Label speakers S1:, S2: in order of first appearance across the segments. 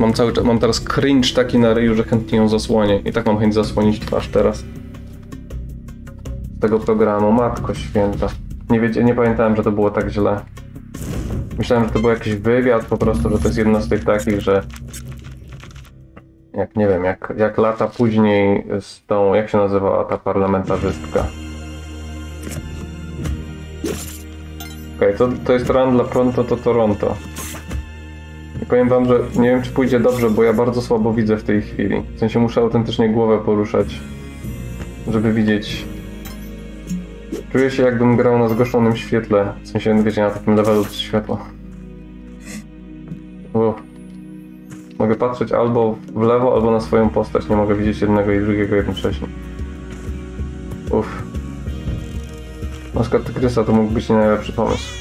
S1: Mam cały mam teraz cringe taki na ryju, że chętnie ją zasłonię. I tak mam chęć zasłonić twarz teraz. Z tego programu, matko święta. Nie, wiecie, nie pamiętałem, że to było tak źle. Myślałem, że to był jakiś wywiad, po prostu, że to jest jedno z tych takich, że jak nie wiem, jak, jak lata później z tą, jak się nazywała ta parlamentarzystka? Okej, okay, to, to jest run dla Pronto to Toronto. I powiem wam, że nie wiem czy pójdzie dobrze, bo ja bardzo słabo widzę w tej chwili. W sensie muszę autentycznie głowę poruszać, żeby widzieć. Czuję się jakbym grał na zgoszonym świetle. W sensie, wiecie, na takim levelu światła. Uff. Mogę patrzeć albo w lewo, albo na swoją postać. Nie mogę widzieć jednego i drugiego jednocześnie. Uff. Maska Tygrysa to mógł być najlepszy pomysł.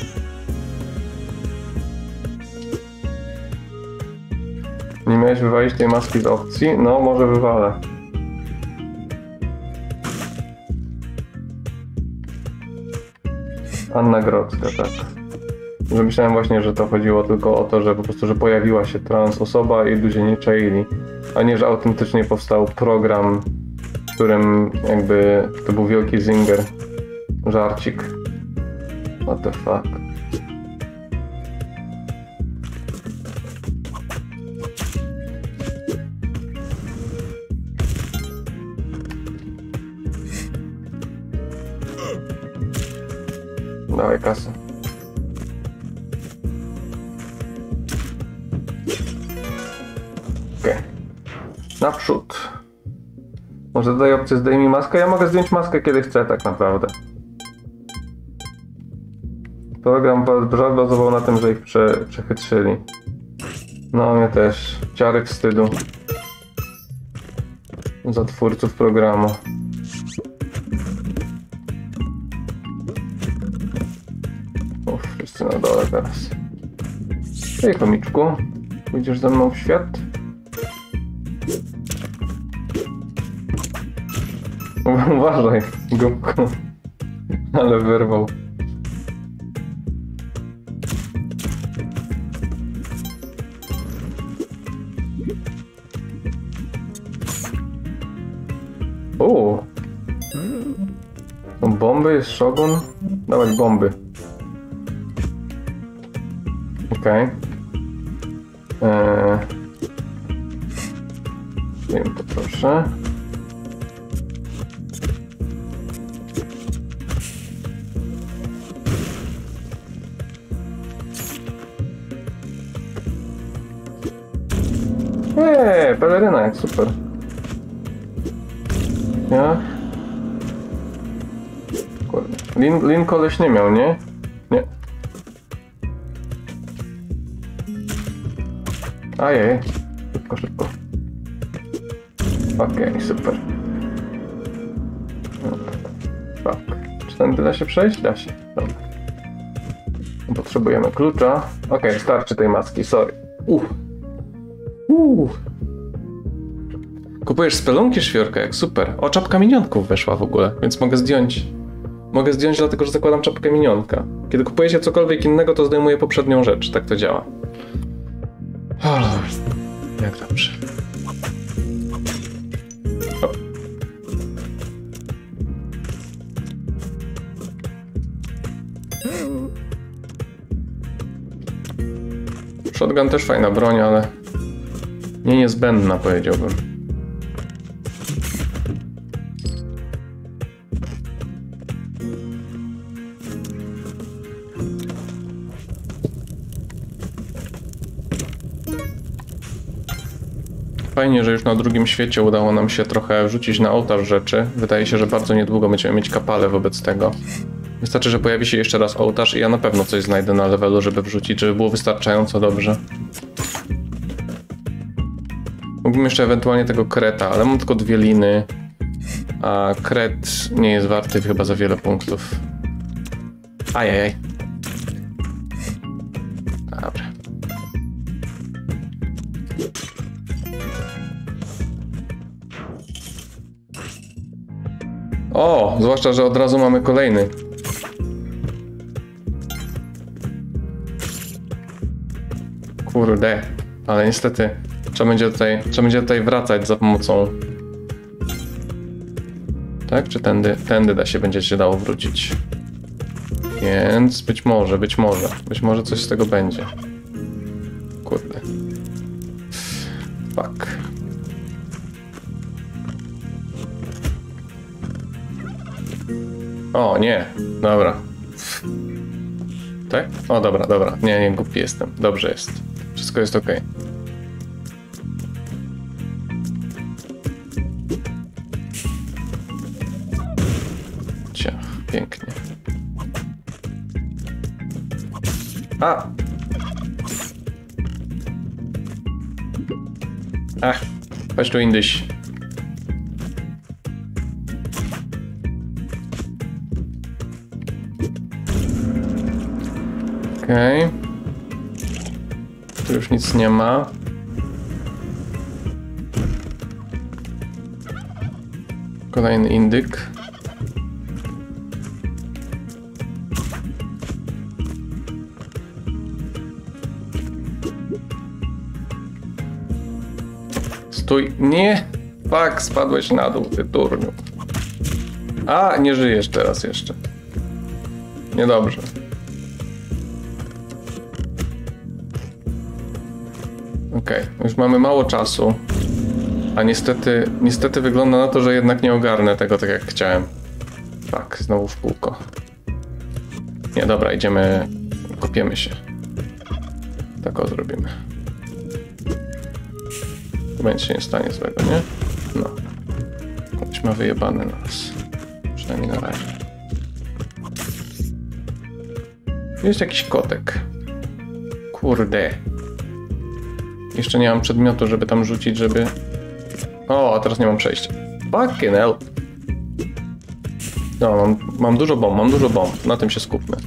S1: Nie miałeś wywalić tej maski z opcji? No, może wywalę. Anna Grodzka, tak. Że myślałem właśnie, że to chodziło tylko o to, że po prostu, że pojawiła się trans osoba i ludzie nie czaili, a nie, że autentycznie powstał program, w którym jakby to był wielki zinger, żarcik. What the fuck. Dawaj kasę. Okej. Okay. Naprzód. Może dodaj opcję zdejmij maskę? Ja mogę zdjąć maskę kiedy chcę tak naprawdę. Program bazował na tym, że ich prze, przechytrzyli. No mnie też. Ciarek wstydu. Za twórców programu. Teraz. Hej komiczku, pójdziesz ze mną w świat? Uważaj, gubku. Ale wyrwał. O! Bomby jest Shogun? Dawać bomby. Okej. Okay. Eee... To proszę. Eee, peleryna, jak super. Ja? Lin, Lin koleś nie miał, nie? Ajej, szybko, szybko. Okej, okay, super. Tak. Czy ten da się przejść? Da się. Dobra. Potrzebujemy klucza. Okej, okay, starczy tej maski, sorry. Uff. Uff. Kupujesz spelunki szwiorka, jak super. O, czapka minionków weszła w ogóle, więc mogę zdjąć. Mogę zdjąć dlatego, że zakładam czapkę minionka. Kiedy kupujecie cokolwiek innego, to zdejmuję poprzednią rzecz. Tak to działa. Shotgun też fajna broń, ale nie niezbędna powiedziałbym. Fajnie, że już na drugim świecie udało nam się trochę wrzucić na ołtarz rzeczy. Wydaje się, że bardzo niedługo będziemy mieć kapale wobec tego. Wystarczy, że pojawi się jeszcze raz ołtarz i ja na pewno coś znajdę na levelu, żeby wrzucić, żeby było wystarczająco dobrze. Mógłbym jeszcze ewentualnie tego kreta, ale mam tylko dwie liny. A kret nie jest warty chyba za wiele punktów. Ajajaj. O, zwłaszcza, że od razu mamy kolejny. Kurde, ale niestety Trzeba będzie tutaj, trzeba będzie tutaj wracać za pomocą... Tak? Czy tędy? Tędy da się, będzie się dało wrócić. Więc być może, być może. Być może coś z tego będzie. Kurde. Fuck. O, nie. Dobra. Tak? O, dobra, dobra. Nie, nie, głupi jestem. Dobrze jest. Jest ok. Ciach, pięknie. A! Ach, chodź tu Indyś. Nie ma. Kolejny indyk. Stój. Nie! Fak, spadłeś na dół, ty turniu. A, nie żyjesz teraz jeszcze. Niedobrze. Już mamy mało czasu. A niestety, niestety wygląda na to, że jednak nie ogarnę tego tak jak chciałem. Tak, znowu w kółko. Nie, dobra, idziemy, kopiemy się. Tak o zrobimy. Będzie się nie stanie złego, nie? No. Ktoś ma wyjebany na nas. Przynajmniej na razie. Jest jakiś kotek. Kurde. Jeszcze nie mam przedmiotu, żeby tam rzucić, żeby... O, a teraz nie mam przejścia. Fucking hell. No, mam, mam dużo bomb, mam dużo bomb. Na tym się skupmy.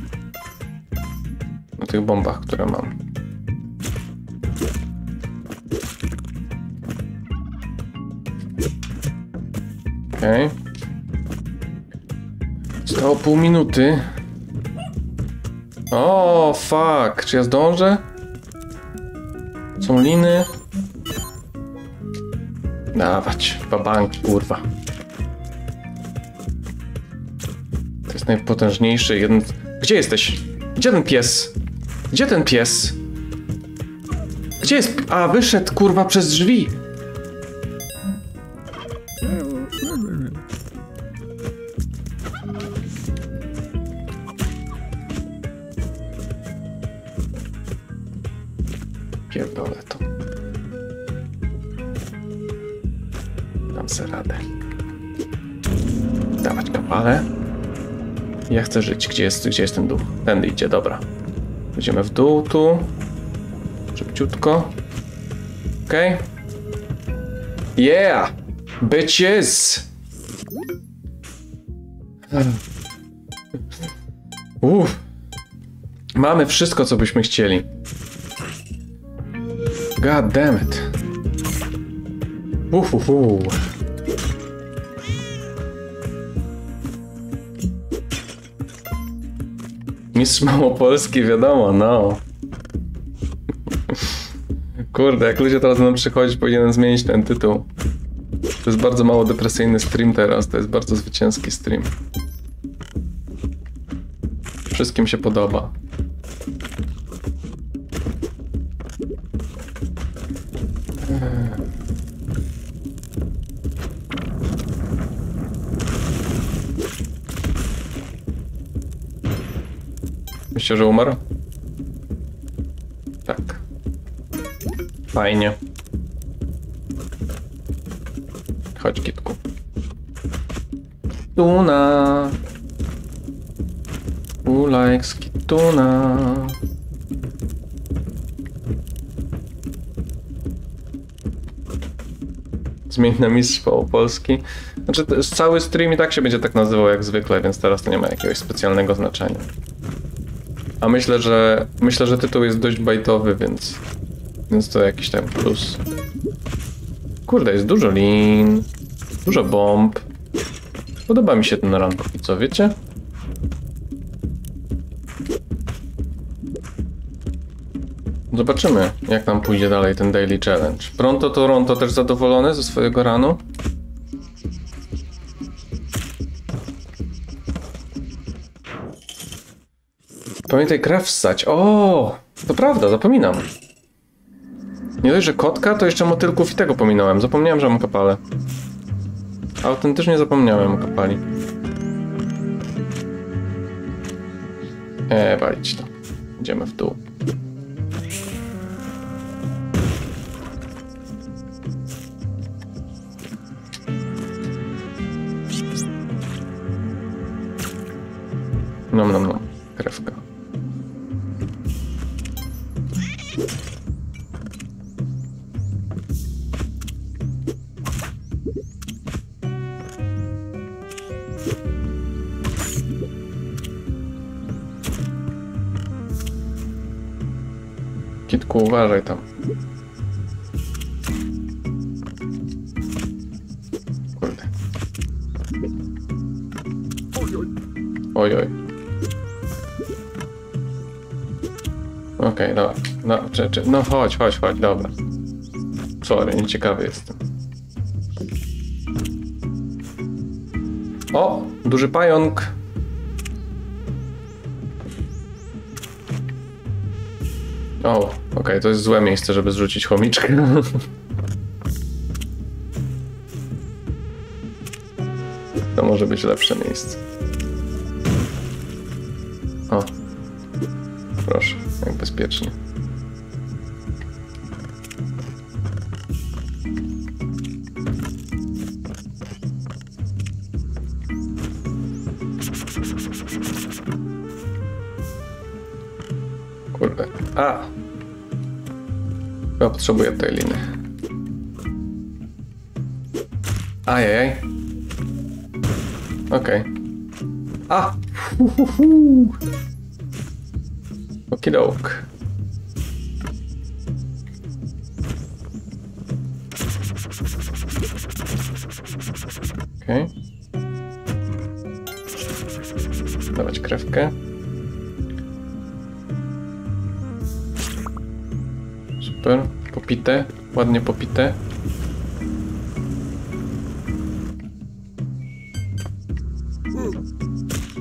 S1: Na tych bombach, które mam. Okej. Okay. Zostało pół minuty. O, fuck. Czy ja zdążę? Są liny. Dawać, babank, kurwa. To jest najpotężniejszy jeden... Gdzie jesteś? Gdzie ten pies? Gdzie ten pies? Gdzie jest... A, wyszedł, kurwa, przez drzwi. Kapale. Ja chcę żyć. Gdzie jest, gdzie jest ten dół? Tędy idzie, dobra. Idziemy w dół, tu. Szybciutko. Okej. Okay. Yeah! Bitches! Uff. Mamy wszystko, co byśmy chcieli. God damn it. Uhuhu. Mistrz Małopolski, wiadomo, no. Kurde, jak ludzie teraz będą przychodzić, powinienem zmienić ten tytuł. To jest bardzo mało depresyjny stream teraz, to jest bardzo zwycięski stream. Wszystkim się podoba. Myślę, że umarł? Tak. Fajnie. Chodź, kitku. Tuna. Who likes kituna? Zmień na mistrz Polski. Znaczy, cały stream i tak się będzie tak nazywał jak zwykle, więc teraz to nie ma jakiegoś specjalnego znaczenia. A myślę, że myślę, że tytuł jest dość bajtowy, więc więc to jakiś tam plus. Kurde, jest dużo lin, dużo bomb. Podoba mi się ten run co, wiecie? Zobaczymy, jak nam pójdzie dalej ten Daily Challenge. Pronto Toronto też zadowolony ze swojego ranu? Pamiętaj krew ssać. O, to prawda, zapominam. Nie dość, że kotka, to jeszcze motylków i tego pominąłem. Zapomniałem, że mam kapale. Autentycznie zapomniałem o kapali. Eee, walić to. Idziemy w dół. Nom nom nom. Kitku, uważaj tam. Kurde. Oj, oj. Okej, dobra. No, czy, czy, no chodź, chodź, chodź, dobra. Sorry, nieciekawy jestem. O! Duży pająk! O, okej, to jest złe miejsce, żeby zrzucić chomiczkę. To może być lepsze miejsce. O. Proszę, jak bezpiecznie. Chyba potrzebuję tej liny. Ajajaj. Okej. A! Uhuhu. Okidok. Okej. Dawać krewkę. Super. Popite. Ładnie popite.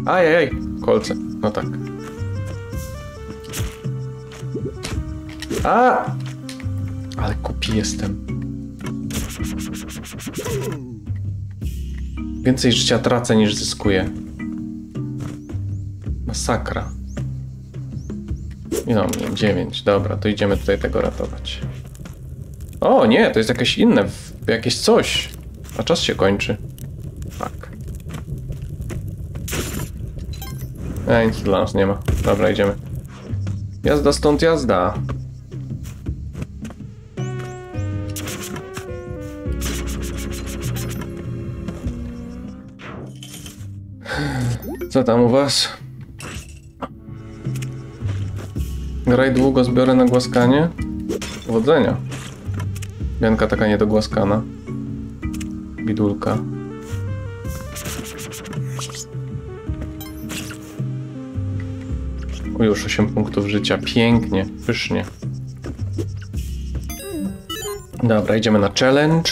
S1: Ajajaj. Kolce. No tak. A! Ale kupi jestem. Więcej życia tracę niż zyskuję. Masakra. No, nie, 9. Dobra, to idziemy tutaj tego ratować. O, nie, to jest jakieś inne, jakieś coś. A czas się kończy. Tak. E, nic dla nas nie ma. Dobra, idziemy. Jazda stąd jazda. Co tam u was? Graj długo, zbiorę na głaskanie. Powodzenia. Bianka taka niedogłaskana. Bidulka. O, już 8 punktów życia. Pięknie, pysznie. Dobra, idziemy na challenge.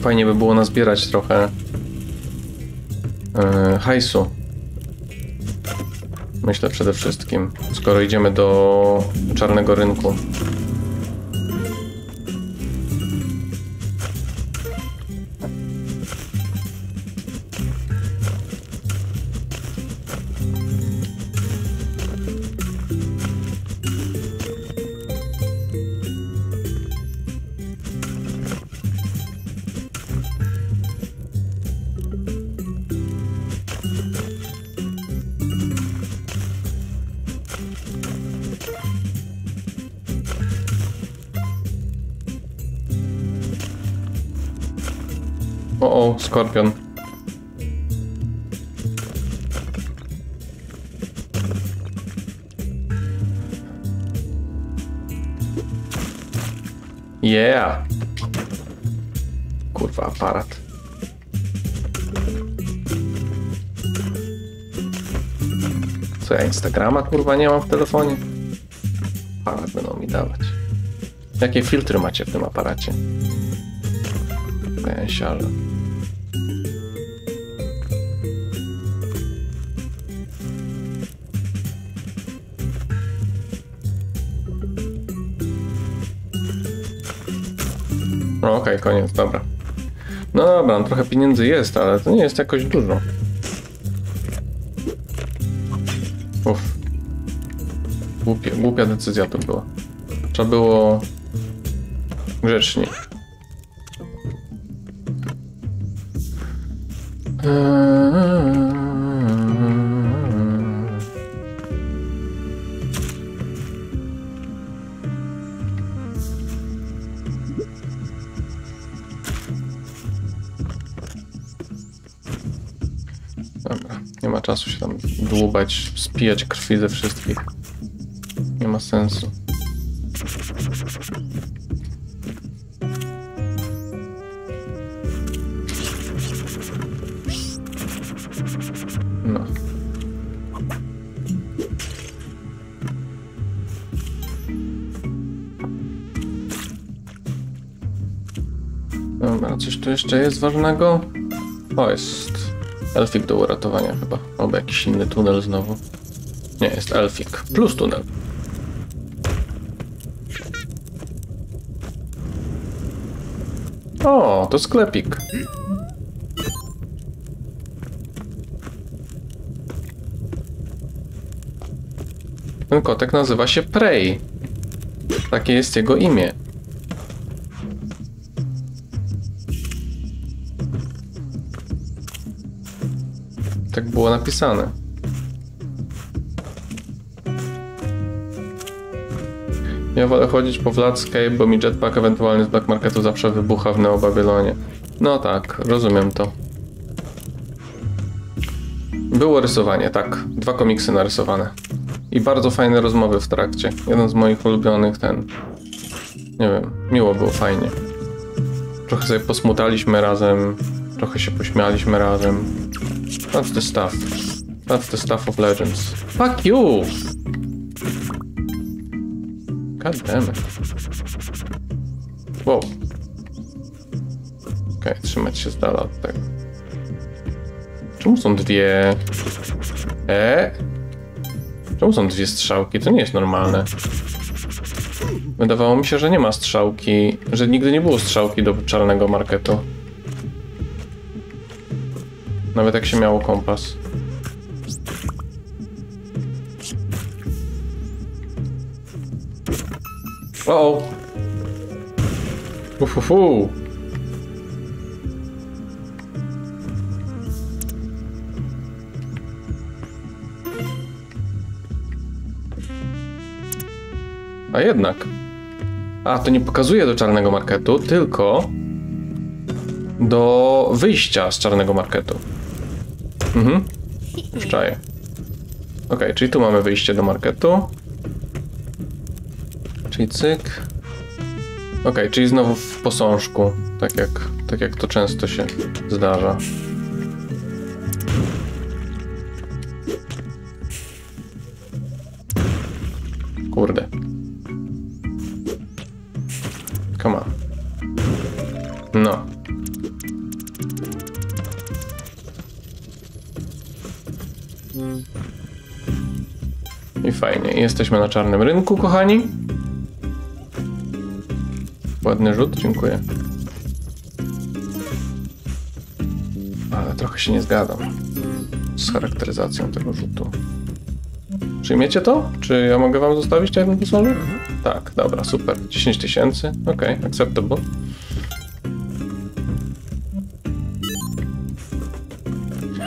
S1: Fajnie by było nazbierać trochę yy, hajsu. Myślę przede wszystkim, skoro idziemy do czarnego rynku. Skorpion. Yeah! Kurwa, aparat. Co ja Instagrama kurwa nie mam w telefonie? Aparat będą mi dawać. Jakie filtry macie w tym aparacie? Gęsiarze. Okej, koniec, dobra. No dobra, no trochę pieniędzy jest, ale to nie jest jakoś dużo. Uff. Głupie, głupia decyzja to była. Trzeba było grzecznie. Dobra, tam dłubać, spijać krwi ze wszystkich. Nie ma sensu. No. Dobra, coś tu jeszcze jest ważnego? O, jest elfik do uratowania chyba. Albo jakiś inny tunel znowu. Nie, jest elfik. Plus tunel. O, to sklepik. Ten kotek nazywa się Prey. Takie jest jego imię. Napisane. Ja wolę chodzić po Vladscape, bo mi jetpack ewentualnie z Black Marketu zawsze wybucha w Neo Babylonie. No tak, rozumiem to. Było rysowanie, tak. Dwa komiksy narysowane. I bardzo fajne rozmowy w trakcie. Jeden z moich ulubionych, ten... Nie wiem, miło było, fajnie. Trochę sobie posmutaliśmy razem, trochę się pośmialiśmy razem. That's the stuff. That's the stuff of legends. Fuck you! God damn it. Wow. Okej, okay, trzymać się z dala od tego. Czemu są dwie... E? Czemu są dwie strzałki? To nie jest normalne. Wydawało mi się, że nie ma strzałki, że nigdy nie było strzałki do czarnego marketu. Nawet jak się miało kompas. O! -o. Ufufu. A jednak. A, to nie pokazuje do czarnego marketu, tylko do wyjścia z czarnego marketu. Mhm. Wczaję. Ok, czyli tu mamy wyjście do marketu. Czyli cyk. Ok, czyli znowu w posążku, tak jak, tak jak to często się zdarza. Kurde. Come on. No. I fajnie. Jesteśmy na czarnym rynku, kochani. Ładny rzut, dziękuję. Ale trochę się nie zgadzam z charakteryzacją tego rzutu. Przyjmiecie to? Czy ja mogę wam zostawić jeden posążek? Tak, dobra, super. 10 tysięcy, ok, acceptable.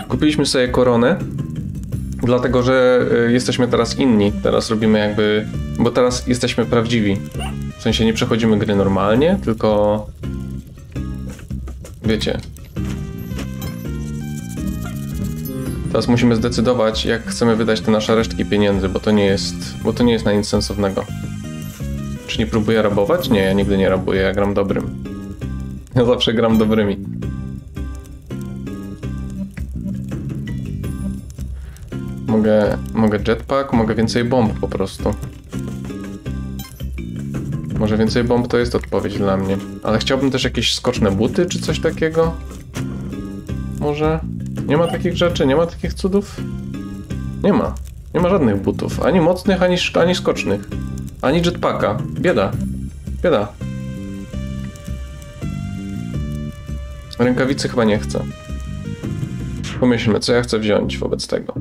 S1: Kupiliśmy sobie koronę, dlatego że y, jesteśmy teraz inni. Teraz robimy jakby... Bo teraz jesteśmy prawdziwi. W sensie nie przechodzimy gry normalnie, tylko... Wiecie. Teraz musimy zdecydować, jak chcemy wydać te nasze resztki pieniędzy, bo to nie jest... Bo to nie jest na nic sensownego. Czy nie próbuję rabować? Nie, ja nigdy nie rabuję, ja gram dobrym. Ja zawsze gram dobrymi. Mogę, mogę jetpack, mogę więcej bomb po prostu. Może więcej bomb to jest odpowiedź dla mnie. Ale chciałbym też jakieś skoczne buty czy coś takiego. Może? Nie ma takich rzeczy, nie ma takich cudów? Nie ma. Nie ma żadnych butów. Ani mocnych, ani, ani skocznych. Ani jetpacka. Bieda. Bieda. Rękawicy chyba nie chcę. Pomyślmy, co ja chcę wziąć wobec tego.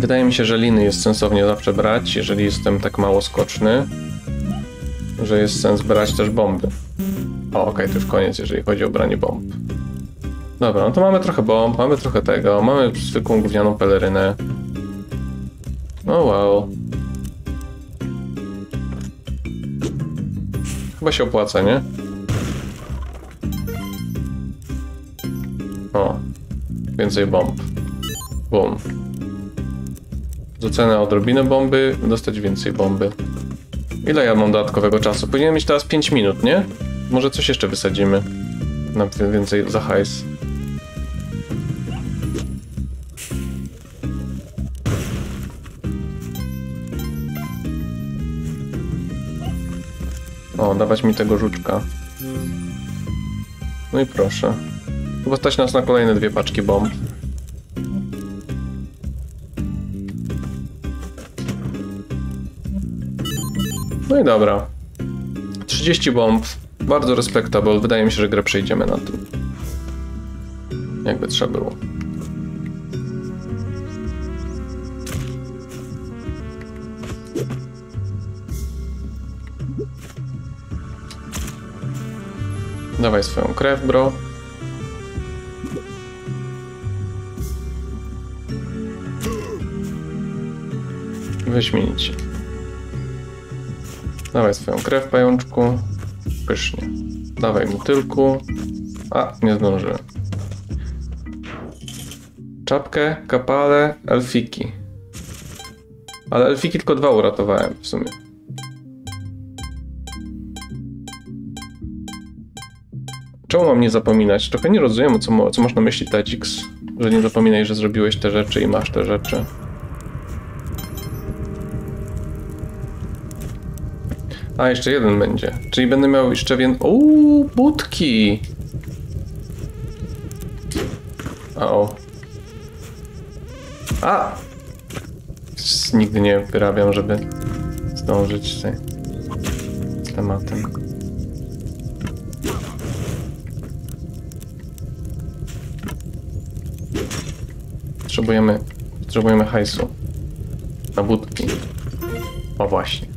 S1: Wydaje mi się, że liny jest sensownie zawsze brać, jeżeli jestem tak mało skoczny, że jest sens brać też bomby. O, okej, to już koniec, jeżeli chodzi o branie bomb. Dobra, no to mamy trochę bomb, mamy trochę tego, mamy zwykłą gównianą pelerynę. No wow. Chyba się opłaca, nie? O, więcej bomb. Bum. Za cenę odrobinę bomby, dostać więcej bomby. Ile ja mam dodatkowego czasu? Powinien mieć teraz 5 minut, nie? Może coś jeszcze wysadzimy. Na wi- więcej za hajs. O, dawać mi tego żuczka. No i proszę. Chyba stać nas na kolejne dwie paczki bomb. No i dobra. 30 bomb. Bardzo respectable. Wydaje mi się, że grę przejdziemy na tym. Jakby trzeba było. Dawaj swoją krew, bro. Wyśmienicie. Dawaj swoją krew, pajączku. Pysznie. Dawaj motylku. A, nie zdążyłem. Czapkę, kapale, elfiki. Ale elfiki tylko dwa uratowałem w sumie. Czemu mam nie zapominać? Trochę nie rozumiem, co, co masz na myśli, Tadzix. Że nie zapominaj, że zrobiłeś te rzeczy i masz te rzeczy. A, jeszcze jeden będzie. Czyli będę miał jeszcze więcej... Uuu, budki! O. A! Nigdy nie wyrabiam, żeby zdążyć z, z tematem. Potrzebujemy, potrzebujemy hajsu. Na budki. O właśnie.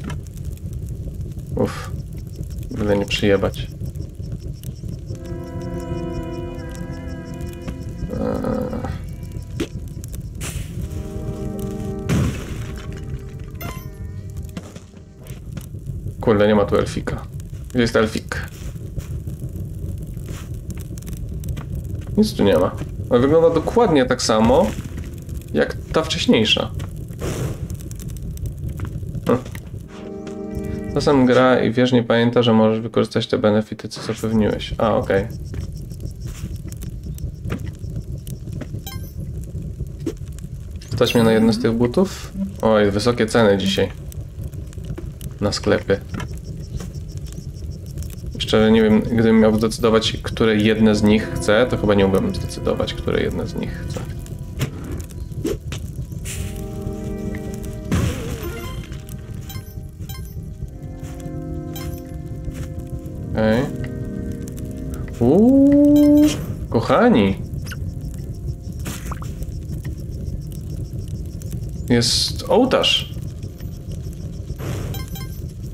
S1: Byle nie przyjebać. Eee. Kurde, nie ma tu elfika. Gdzie jest elfik? Nic tu nie ma. Ale wygląda dokładnie tak samo, jak ta wcześniejsza. Czasem gra i wiesz, nie pamięta, że możesz wykorzystać te benefity, co zapewniłeś. A, okej. Stać mnie na jedno z tych butów? Oj, wysokie ceny dzisiaj. Na sklepy. Szczerze nie wiem, gdybym miał zdecydować, które jedne z nich chcę, to chyba nie mógłbym zdecydować, które jedne z nich chcę. Jest ołtarz.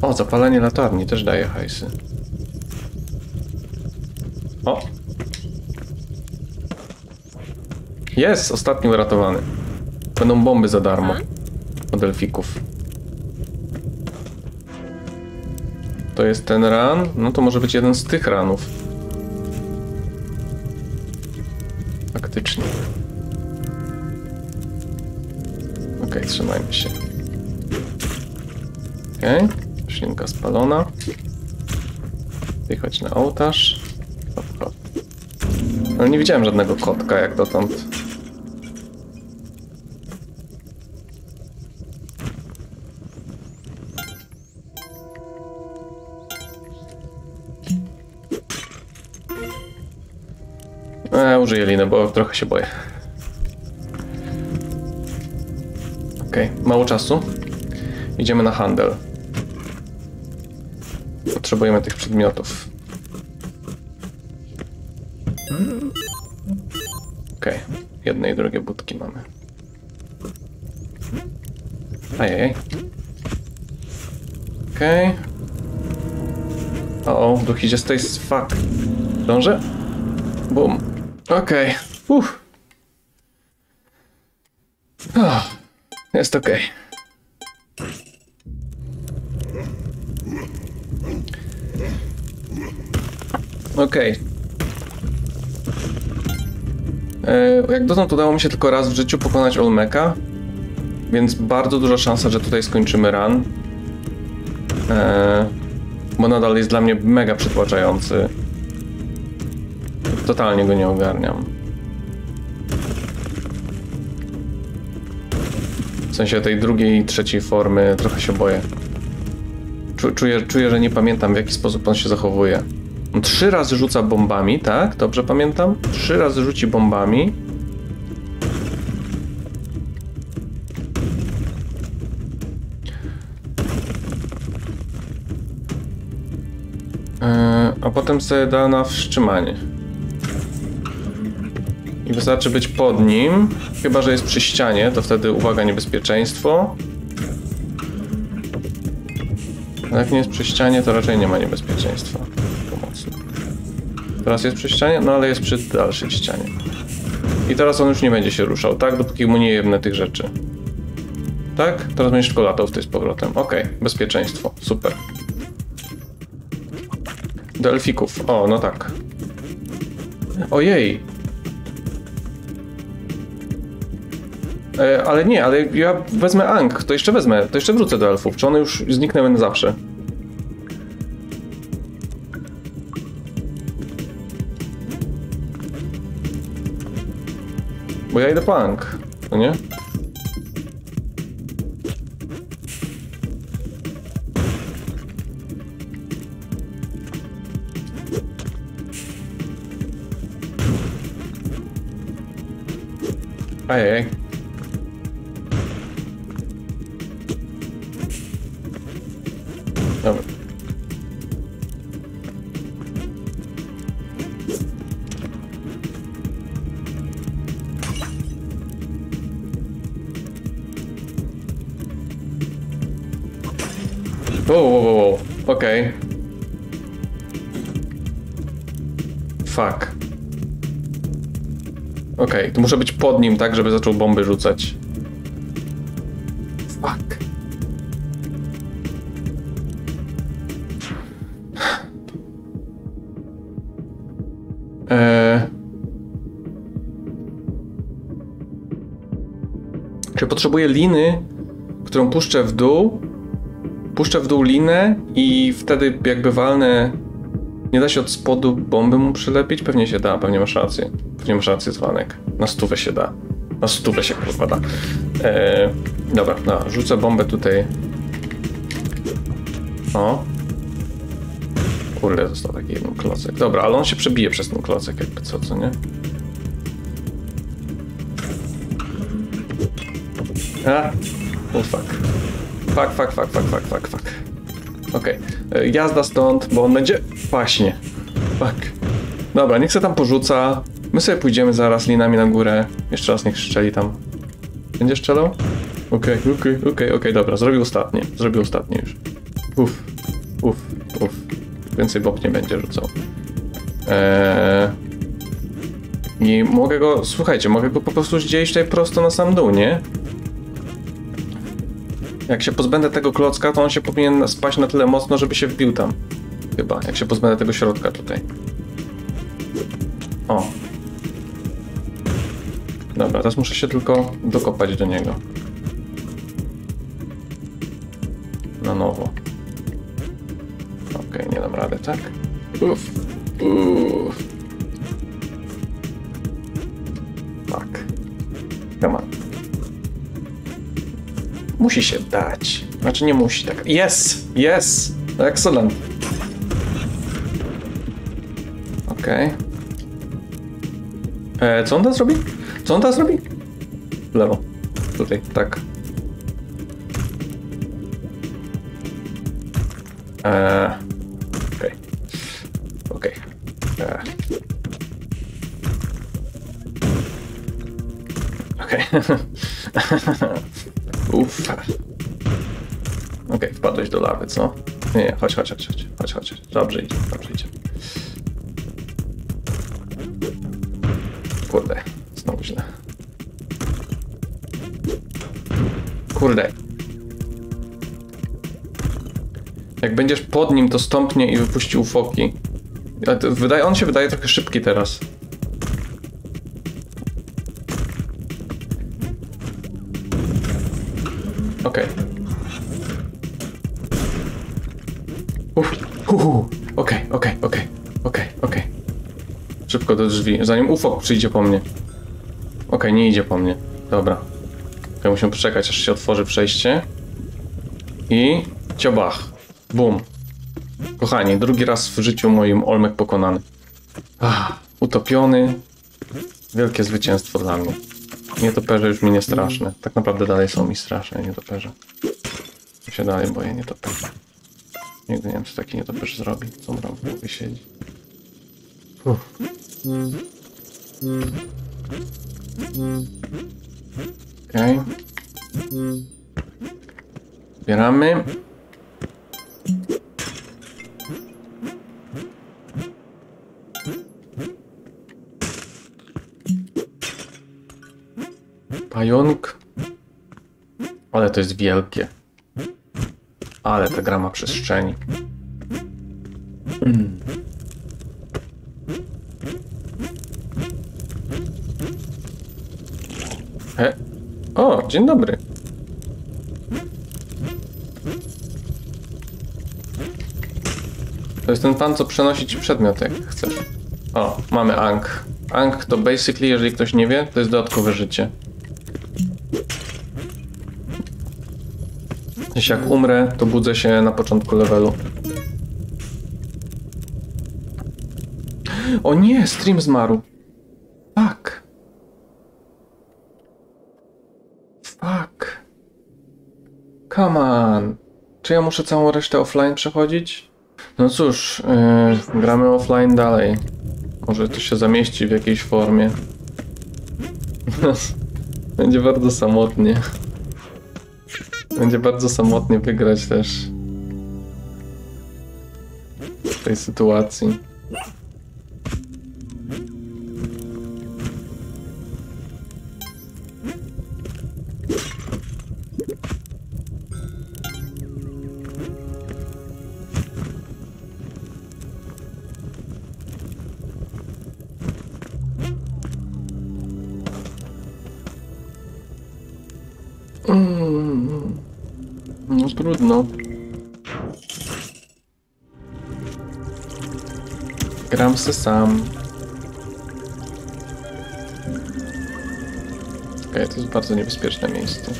S1: O, zapalenie latarni też daje hajsy. O! Jest! Ostatni uratowany. Będą bomby za darmo. Od elfików. To jest ten ran? No to może być jeden z tych ranów. Okej, trzymajmy się. Okej, szynka spalona. Wychodź na ołtarz. Hop, hop. Ale nie widziałem żadnego kotka jak dotąd. E, użyję liny, bo trochę się boję. Okej, mało czasu. Idziemy na handel. Potrzebujemy tych przedmiotów. Okej, jedne i drugie budki mamy. Ajajaj. Okej. O, o, duch idzie z tej fuck. Dążę? Bum. Okej. Uff. Jest okej. Okej. E, Jak dotąd udało mi się tylko raz w życiu pokonać Olmeka, więc bardzo duża szansa, że tutaj skończymy run. E, bo nadal jest dla mnie mega przytłaczający. Totalnie go nie ogarniam. Sensie tej drugiej, trzeciej formy trochę się boję. Czu- Czuję, czuję, że nie pamiętam w jaki sposób on się zachowuje. On trzy razy rzuca bombami, tak? Dobrze pamiętam? Trzy razy rzuci bombami. Eee, a potem sobie da na wstrzymanie. I wystarczy być pod nim, chyba że jest przy ścianie, to wtedy uwaga, niebezpieczeństwo. A jak nie jest przy ścianie, to raczej nie ma niebezpieczeństwa. Pomocy. Teraz jest przy ścianie, no ale jest przy dalszej ścianie. I teraz on już nie będzie się ruszał, tak? Dopóki mu nie jebnę tych rzeczy. Tak? Teraz będziesz tylko latał wtedy z powrotem. Okej, bezpieczeństwo. Super. Do elfików. O, no tak. Ojej. Ale nie, ale ja wezmę Ang, to jeszcze wezmę, to jeszcze wrócę do elfów. Czy one już zniknęły na zawsze? Bo ja idę po Ang, no nie? Ajajaj. Wow, wow, wow. Okej. Fuck. Okej, to muszę być pod nim, tak, żeby zaczął bomby rzucać. Fuck. Eee... Czy potrzebuję liny, którą puszczę w dół? Puszczę w dół linę i wtedy jakby walnę... Nie da się od spodu bomby mu przylepić? Pewnie się da, pewnie masz rację. Pewnie masz rację, Dzwanek. Na stówę się da. Na stówę się kurwa da. Eee, dobra, no, rzucę bombę tutaj. O. Kurde, został taki jeden klocek. Dobra, ale on się przebije przez ten klocek, jakby co, co nie? A, oh fuck. Fuck, fuck, fuck, fuck, fuck, fuck, fuck. Okej, okay. jazda stąd, bo on będzie... Właśnie. Fuck. Dobra, niech se tam porzuca. My sobie pójdziemy zaraz linami na górę. Jeszcze raz niech strzeli tam. Będzie strzelał? Okej, okay, okej, okay, okej, okej, dobra. Zrobił ostatnie. Zrobił ostatnie już. Uff, uff, uff. Więcej Bob nie będzie rzucał. Eee... I mogę go... Słuchajcie, mogę go po prostu zdziedzić tutaj prosto na sam dół, nie? Jak się pozbędę tego klocka, to on się powinien spaść na tyle mocno, żeby się wbił tam. Chyba, jak się pozbędę tego środka tutaj. O. Dobra, teraz muszę się tylko dokopać do niego. Na nowo. Okej, okay, nie dam rady, tak? Uff. Uff. Musi się dać. Znaczy nie musi tak. Yes! Yes! Excellent. Okej. E, Co on teraz robi? Co on teraz robi? Lewo. Tutaj, tak. Eee, Okej. Okej. Eee. Okej. Uff. Okej, wpadłeś do lawy, co? Nie, nie, chodź, chodź, chodź, chodź, chodź, chodź. Dobrze idzie, dobrze idzie. Kurde, znowu źle. Kurde. Jak będziesz pod nim, to stąpnie i wypuścił foki. Wydaje, on się wydaje trochę szybki teraz. Okej. Uff, uhu. Okej, okej, okej, okej, okej. Szybko do drzwi, zanim ufok przyjdzie po mnie. Okej, nie idzie po mnie. Dobra. Okay, musimy poczekać, aż się otworzy przejście. I ciobach. Bum. Kochani, drugi raz w życiu moim Olmek pokonany. Ach, utopiony. Wielkie zwycięstwo dla mnie. Nietoperze już mi nie straszne. Tak naprawdę dalej są mi straszne nietoperze. Ja się dalej boję nietoperzy. Nigdy nie wiem, co taki nietoperz zrobi. Co on głowie siedzi. Okej. Zbieramy. Pająk. Ale to jest wielkie. Ale ta gra ma przestrzeni. Mm. E. O, dzień dobry. To jest ten pan, co przenosi ci przedmiot, jak chcesz. O, mamy Ang. Ang to basically, jeżeli ktoś nie wie, to jest dodatkowe życie. Jeśli jak umrę, to budzę się na początku levelu. O nie, stream zmarł. Fuck. Fuck. Come on. Czy ja muszę całą resztę offline przechodzić? No cóż, yy, gramy offline dalej. Może to się zamieści w jakiejś formie. Będzie bardzo samotnie. Będzie bardzo samotnie wygrać też. W tej sytuacji. Se sam. Okej, to jest bardzo niebezpieczne miejsce.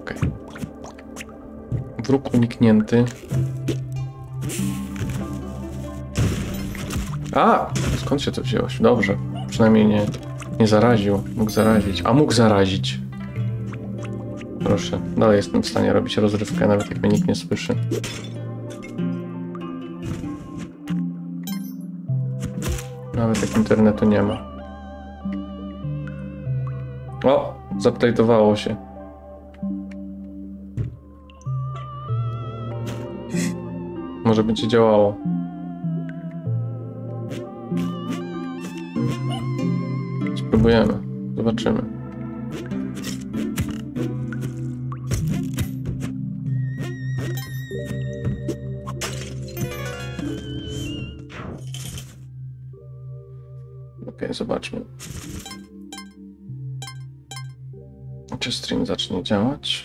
S1: Okej. Wróg uniknięty. A! Skąd się to wzięłoś? Dobrze. Przynajmniej nie, nie zaraził. Mógł zarazić. A mógł zarazić. Proszę. Dalej jestem w stanie robić rozrywkę, nawet jak mnie nikt nie słyszy. Nawet jak internetu nie ma. O! Zaptajtowało się. Może będzie działało. Spróbujemy. Zobaczymy. zobaczmy. Czy stream zacznie działać?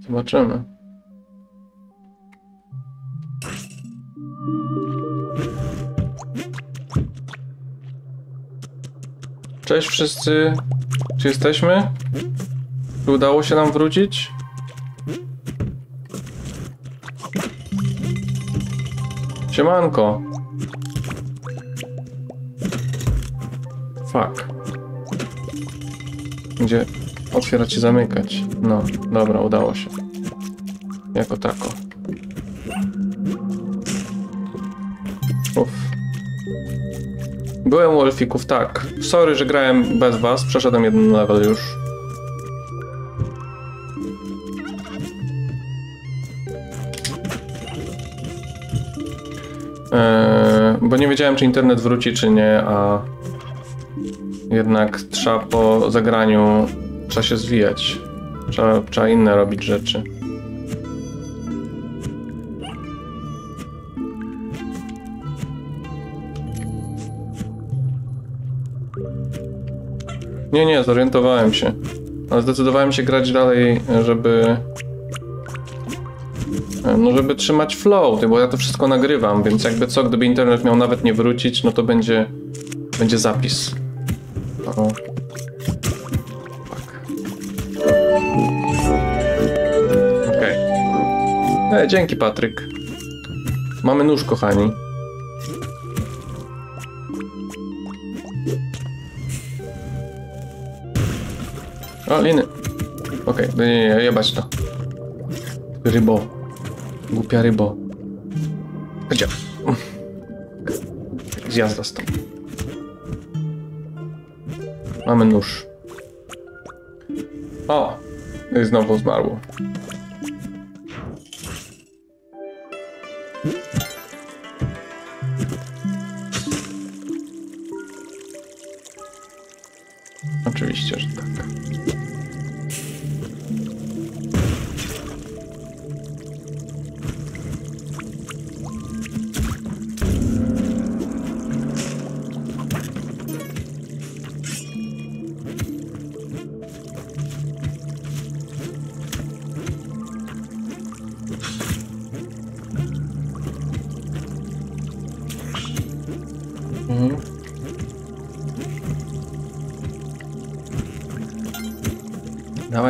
S1: Zobaczymy. Cześć wszyscy. Czy jesteśmy? Czy udało się nam wrócić? Siemanko. Fuck. Gdzie otwierać i zamykać? No, dobra, udało się. Jako tako. Uff. Byłem u elfików, tak. Sorry, że grałem bez was. Przeszedłem jeden level już. Bo nie wiedziałem, czy internet wróci, czy nie, a jednak trzeba po zagraniu, trzeba się zwijać. Trzeba, trzeba inne robić rzeczy. Nie, nie, zorientowałem się. Ale zdecydowałem się grać dalej, żeby. No, żeby trzymać flow, bo ja to wszystko nagrywam, więc jakby co, gdyby internet miał nawet nie wrócić, no to będzie. będzie zapis. O. Tak. Okej. E, dzięki, Patryk. Mamy nóż, kochani. O, liny. Okej, nie, nie, nie, jebać to. Rybo. Głupia rybo. Gdzie? Zjazda stąd. Mamy nóż. O! I znowu zmarło. Oczywiście,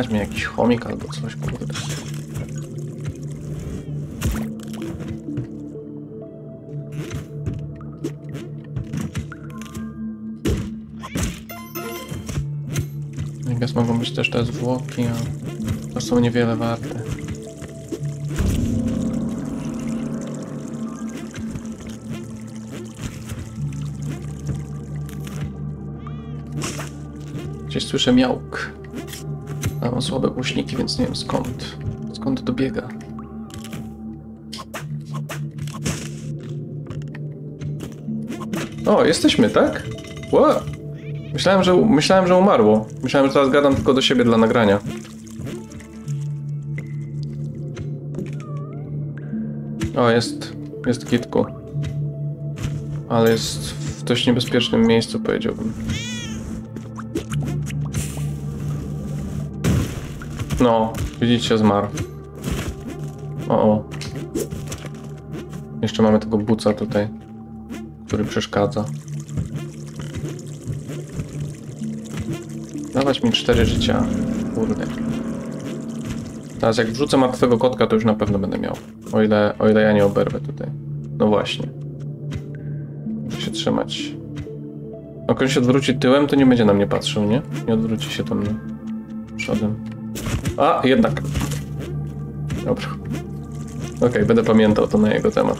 S1: Mi jakiś chomik albo coś, kurde. Więc mogą być też te zwłoki, a to są niewiele warte. Gdzieś słyszę miałk. Słabe głośniki, więc nie wiem skąd. Skąd dobiega. O, jesteśmy, tak? Wow. Myślałem, że, myślałem, że umarło. Myślałem, że teraz gadam tylko do siebie dla nagrania. O, jest. Jest kitku. Ale jest w dość niebezpiecznym miejscu, powiedziałbym. No, widzicie, zmarł. O, o. Jeszcze mamy tego buca tutaj, który przeszkadza. Dawać mi cztery życia. Kurde. Teraz jak wrzucę martwego kotka, to już na pewno będę miał. O ile, o ile ja nie oberwę tutaj. No właśnie. Muszę się trzymać. Jak on się odwróci tyłem, to nie będzie na mnie patrzył, nie? Nie odwróci się tam przodem. A, jednak. Dobra. Okej, będę pamiętał to na jego temat.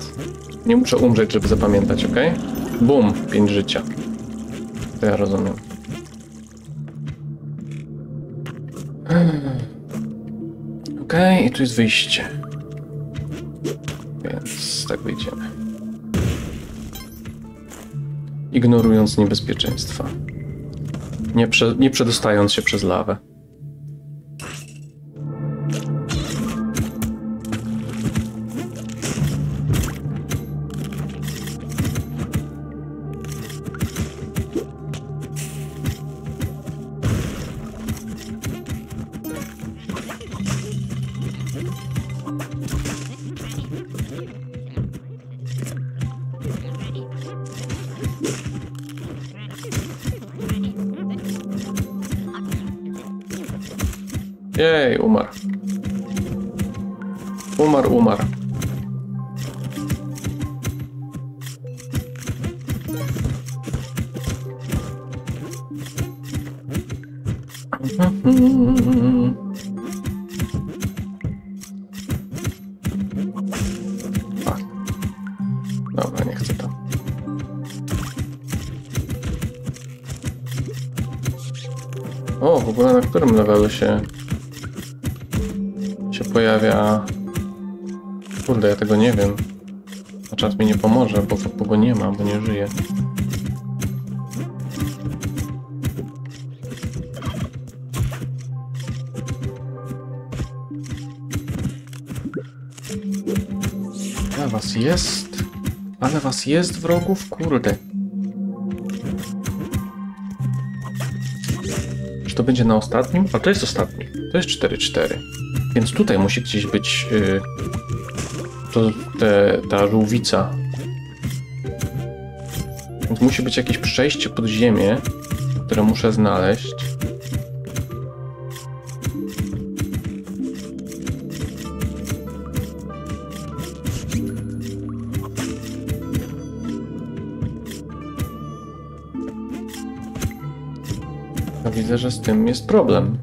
S1: Nie muszę umrzeć, żeby zapamiętać, ok? Bum, pięć życia. To ja rozumiem. Okej, i tu jest wyjście. Więc tak wyjdziemy. Ignorując niebezpieczeństwa. Nie, prze, nie przedostając się przez lawę. A. Dobra, nie chcę to. O, w ogóle na którym levelu się się pojawia... Kurde, ja tego nie wiem. A czat mi nie pomoże, bo, bo go nie ma, bo nie żyje. Jest. Ale was jest wrogów, kurde. Czy to będzie na ostatnim? A to jest ostatni. To jest 4-4. Więc tutaj musi gdzieś być yy, to, te, ta żółwica. Więc musi być jakieś przejście pod ziemię, które muszę znaleźć. Widzę, że z tym jest problem.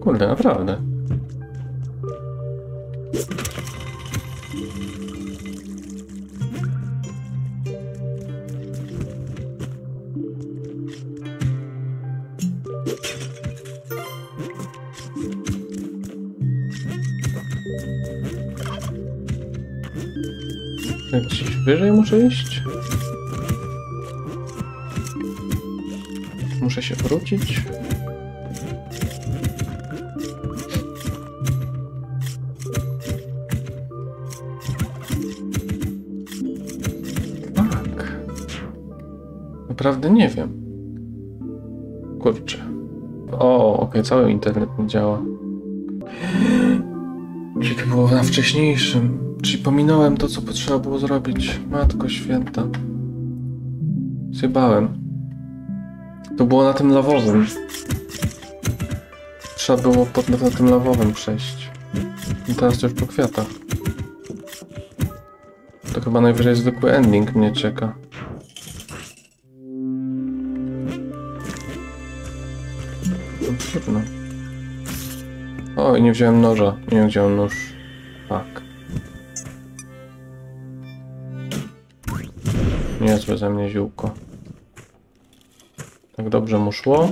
S1: Kurde, naprawdę. Gdzieś wyżej muszę iść? Muszę się wrócić. Tak. Naprawdę nie wiem. Kurczę. O, okej, cały internet nie działa. Czyli to było na wcześniejszym. Czyli pominąłem to, co potrzeba było zrobić. Matko święta. Zjebałem. Było na tym lawowym. Trzeba było pod, na tym lawowym przejść. I teraz to już po kwiatach. To chyba najwyżej zwykły ending mnie czeka. No trudno. O, i nie wziąłem noża. Nie mam nóż. Fuck. Niezłe ze mnie ziółko. Tak dobrze mu szło.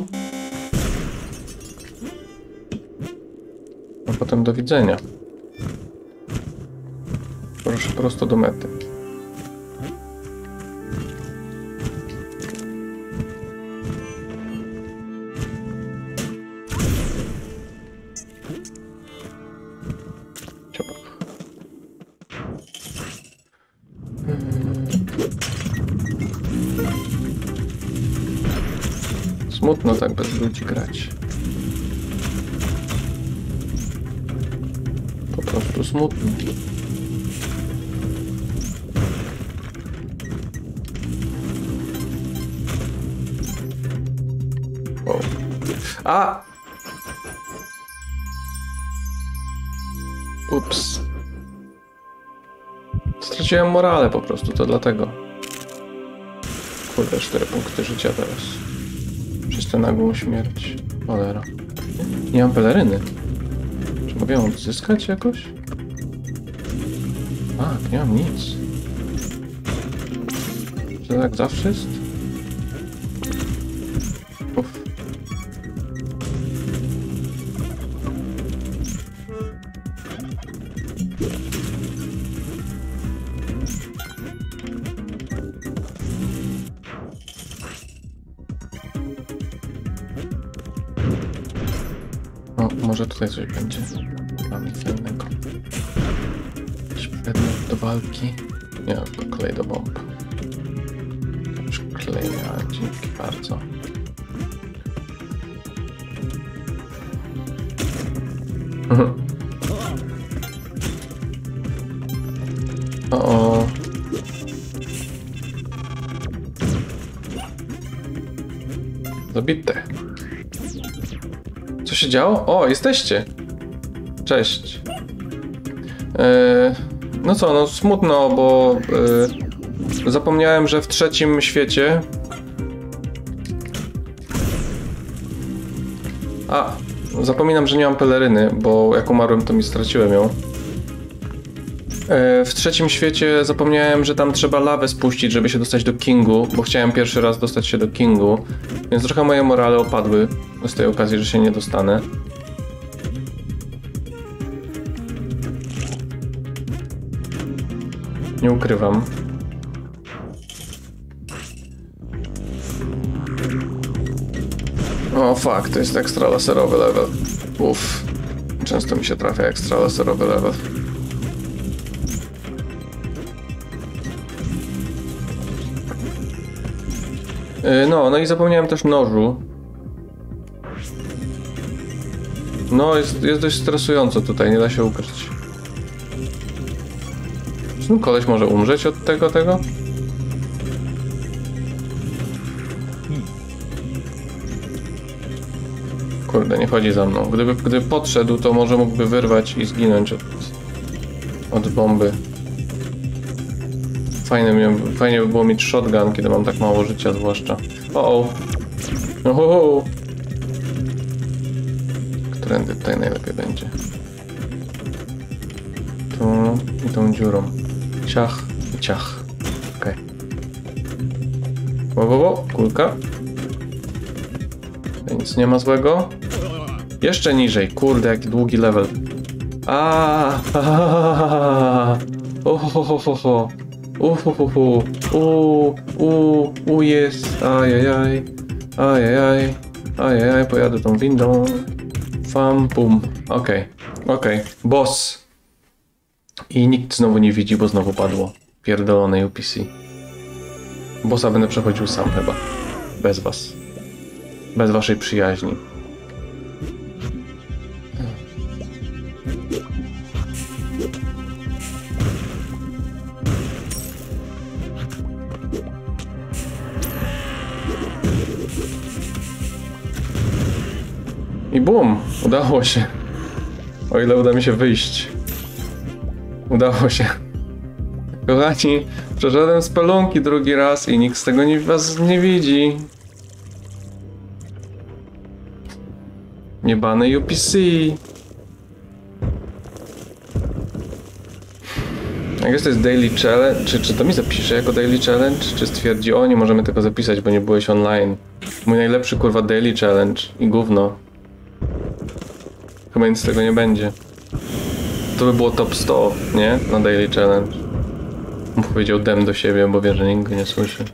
S1: A potem do widzenia. Proszę prosto do mety. Smutno tak bez ludzi grać. Po prostu smutno. O. A! Ups. Straciłem morale po prostu, to dlatego. Kurde, 4 punkty życia teraz. Tę nagłą śmierć. Cholera. Nie mam peleryny. Czy mogę ją odzyskać jakoś? Tak, nie mam nic. Czy tak zawsze jest? Tutaj coś będzie. Mam nic innego. Jakiś przedmiot do walki. Nie, tylko klej do bomb. Miałem, dzięki bardzo. Mhm. się działo? O, jesteście. Cześć. E, no co, no smutno, bo e, zapomniałem, że w trzecim świecie. A, zapominam, że nie mam peleryny, bo jak umarłem, to mi straciłem ją. E, W trzecim świecie zapomniałem, że tam trzeba lawę spuścić, żeby się dostać do Kingu, bo chciałem pierwszy raz dostać się do Kingu, więc trochę moje morale opadły z tej okazji, że się nie dostanę. Nie ukrywam. O fuck, to jest ekstra laserowy level. Uff. Często mi się trafia ekstra laserowy level. Yy, No, no i zapomniałem też nożu. No, jest, jest dość stresująco tutaj, nie da się ukryć. Czy ten koleś może umrzeć od tego, tego? Kurde, nie chodzi za mną. Gdyby, gdyby podszedł, to może mógłby wyrwać i zginąć od, od bomby. Fajne, miałem, fajnie by było mieć shotgun, kiedy mam tak mało życia, zwłaszcza. O, o. Oho. Którędy tutaj najlepiej będzie? Tu i tą dziurą. Ciach i ciach. Okej. Okay. Wo, wo, wo, kulka. Nic nie ma złego. Jeszcze niżej. Kurde, jaki długi level. A, a, ohohoho. Uhuhuhu. U, u, u jest. Ajajaj. Ajajaj. Ajajaj, pojadę tą windą. Fam, pum. Okej, okej. Boss. I nikt znowu nie widzi, bo znowu padło. Pierdolone UPC. Bossa będę przechodził sam chyba. Bez was. Bez waszej przyjaźni. I bum! Udało się. O ile uda mi się wyjść. Udało się. Kochani, przeszedłem spelunki drugi raz i nikt z tego nie, was nie widzi. Niebany UPC. Jak to jest daily challenge, czy, czy to mi zapisze jako daily challenge, czy stwierdzi, o nie możemy tego zapisać, bo nie byłeś online. Mój najlepszy kurwa daily challenge i gówno. Chyba nic z tego nie będzie. To by było top 100, nie? Na daily challenge. On powiedział dem do siebie, bo wie, że nikt go nie słyszy.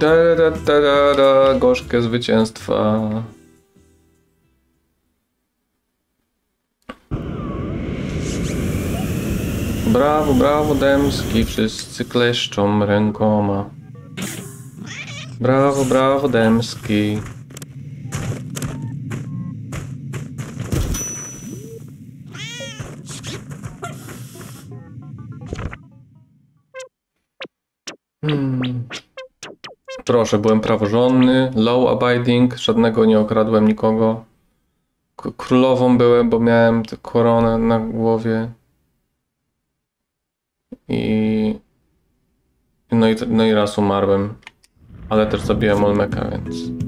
S1: Da, da, da, da, da, gorzkie zwycięstwa. Brawo, brawo, Demski, wszyscy kleszczą rękoma. Brawo, brawo, Demski. Hmm. Proszę, byłem praworządny, low abiding, żadnego nie okradłem nikogo. K- królową byłem, bo miałem koronę na głowie. I. No i, no i raz umarłem. Ale też zabiłem Olmeka, więc.